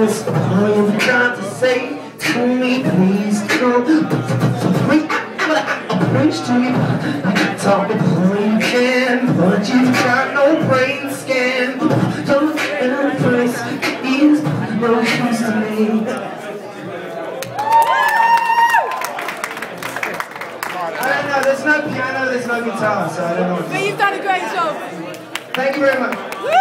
There's all you've got to say to me, please come. Wait, preach to me. Talk all you can, but you've got no brain scan. Don't get a place, is no use to me. I don't know, there's no piano, there's no guitar, so I don't know. But you've done a great job. Thank you very much. Woo!